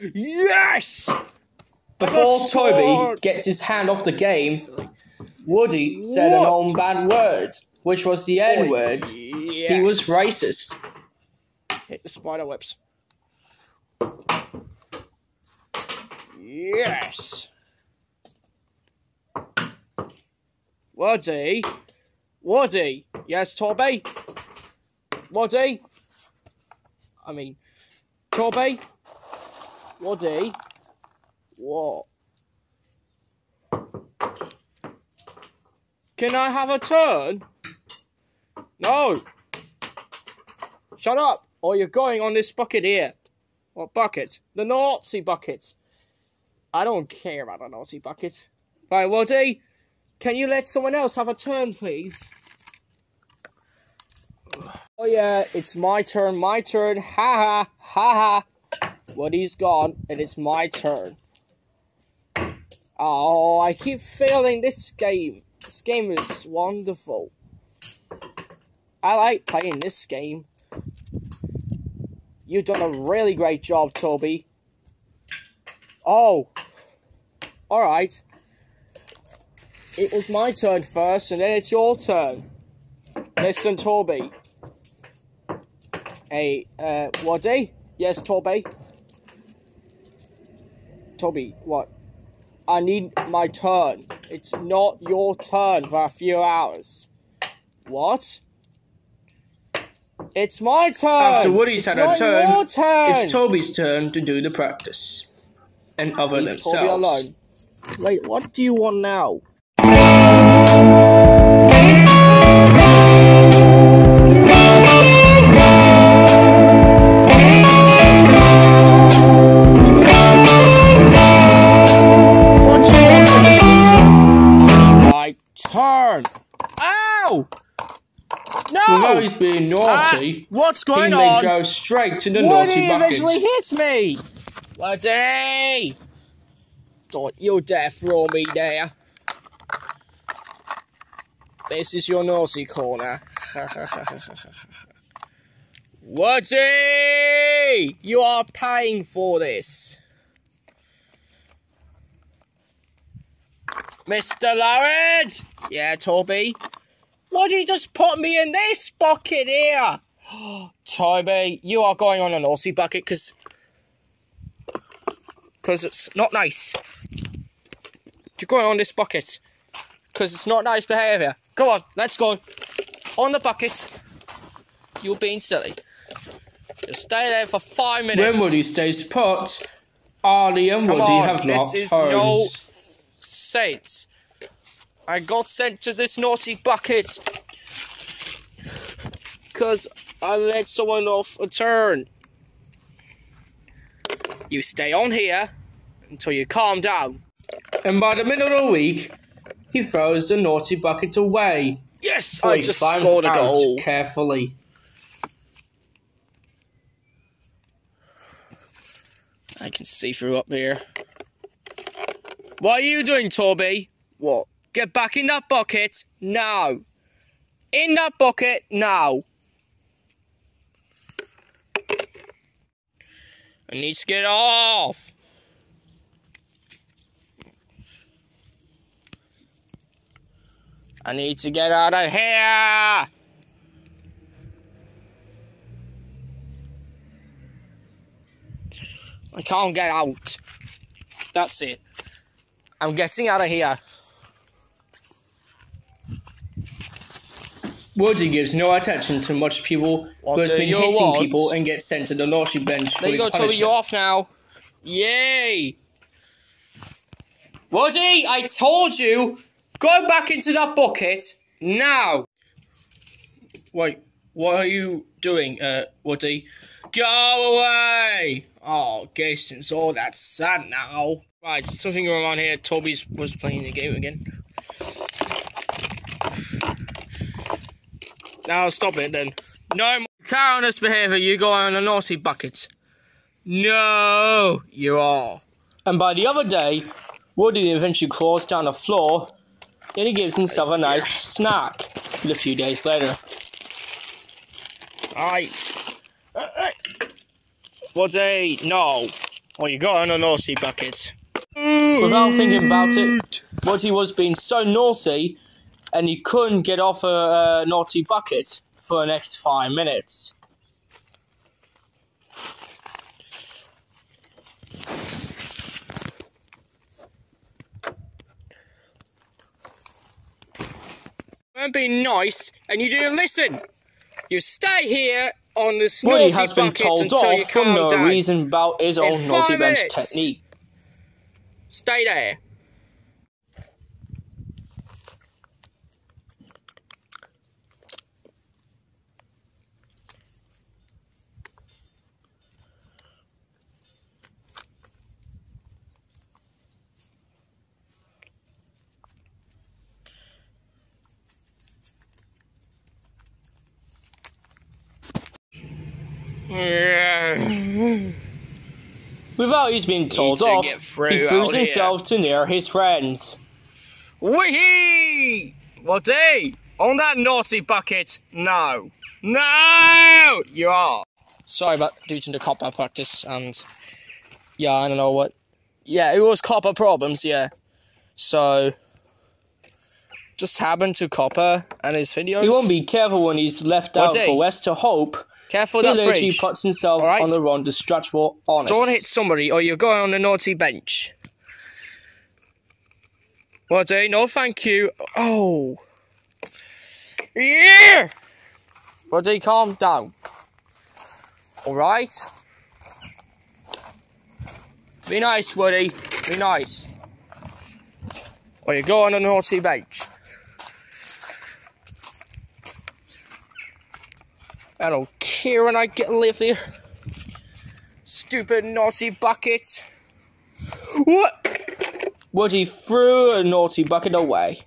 Yes! Before Toby gets his hand off the game, Woody said an What? own bad word, which was the N word. Yes. He was racist. Hit the spider webs. Yes. Woody. Woody. Yes, Toby. Woody. I mean, Toby. Woody. What? Can I have a turn? No. Shut up, or you're going on this bucket here. What bucket? The Nazi bucket. I don't care about the Nazi bucket. Right, Waddy, can you let someone else have a turn, please? Oh yeah, it's my turn, my turn. Ha ha, ha ha. Woody's gone, and it's my turn. Oh, I keep failing this game. This game is wonderful. I like playing this game. You've done a really great job, Toby. Oh. Alright. It was my turn first, and then it's your turn. Listen, Toby. Hey, uh, Waddy? Yes, Toby? Toby, what? I need my turn. It's not your turn for a few hours. What? It's my turn. After Woody's it's had a turn, turn. It's Toby's turn to do the practice. And other Leave themselves. Toby alone. Wait, what do you want now? What's going on? go straight to the Woody naughty bucket. eventually hits me! Woody! Don't you dare throw me there. This is your naughty corner. Woody! You are paying for this. Mr. Lawrence! Yeah, Toby? Why do you just put me in this bucket here? Toby, you are going on a naughty bucket because because it's not nice. You're going on this bucket because it's not nice behaviour. Go on, let's go on the bucket. You're being silly. Just stay there for five minutes. When Woody stays put, Arlie and Come Woody on, have this locked is no sense. I got sent to this naughty bucket because I let someone off a turn. You stay on here until you calm down. And by the middle of the week, he throws the naughty bucket away. Yes, before I he just climbs scored a out goal. carefully. I can see through up here. What are you doing, Toby? What? Get back in that bucket now. In that bucket now. I need to get off. I need to get out of here. I can't get out. That's it. I'm getting out of here. Woody gives no attention to much people What who has been hitting want? people and gets sent to the naughty bench for There you go, Toby, you're off now. Yay! Woody, I told you, go back into that bucket now. Wait, what are you doing, uh, Woody? Go away! Oh, Gaston's all that sad now. Right, something going on here. Toby's was playing the game again. Now stop it then. No more. Carry on this behaviour, you go on a naughty bucket. No, you are. And by the other day, Woody eventually crawls down the floor, then he gives himself a nice snack. And a few days later, I. Woody, no. Well, you got on a naughty bucket. Without thinking about it, Woody was being so naughty, and he couldn't get off a, a naughty bucket for the next five minutes. I'm being nice, and you didn't listen. You stay here on this Woody naughty has been told you off for no down. reason about his own naughty bench minutes. technique. Stay there. Without his being told to off, he out throws here. himself to near his friends. Wee! Woody! On that naughty bucket! No! No! You are! Sorry about due to the copper practice and yeah, I don't know what. Yeah, it was copper problems, yeah. So just happened to copper and his videos. He won't be careful when he's left out Woody. for West to Hope. Careful He that literally bridge. puts himself Alright? on the run to stretch for honest. Don't hit somebody or you're going on the naughty bench. Well, Woody, no thank you. Oh. Yeah! Woody, calm down. Alright? Be nice, Woody. Be nice. Or you go on a naughty bench. I don't when I get live here. Stupid naughty bucket. What? Woody threw a naughty bucket away.